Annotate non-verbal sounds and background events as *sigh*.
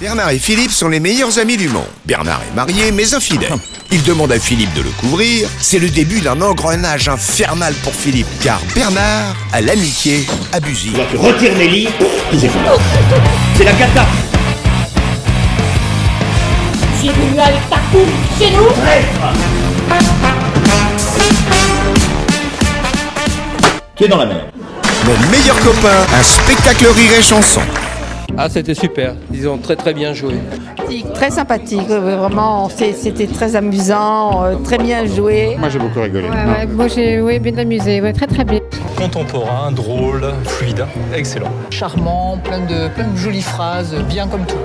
Bernard et Philippe sont les meilleurs amis du monde. Bernard est marié mais infidèle. *laughs* Il demande à Philippe de le couvrir. C'est le début d'un engrenage infernal pour Philippe, car Bernard a l'amitié abusive. Tu retires c'est fini. C'est la cata. Es venu avec ta coupe chez nous Tu es dans la mer? Mon meilleur copain, un spectacle rire et chanson. Ah, c'était super. Ils ont très très bien joué. Très sympathique, vraiment, c'était très amusant, euh, très bien joué. Moi j'ai beaucoup rigolé. Ouais, ouais, moi j'ai ouais, bien amusé, ouais, très très bien. Contemporain, drôle, fluide, excellent. charmant, plein de, plein de jolies phrases, bien comme tout.